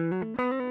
Música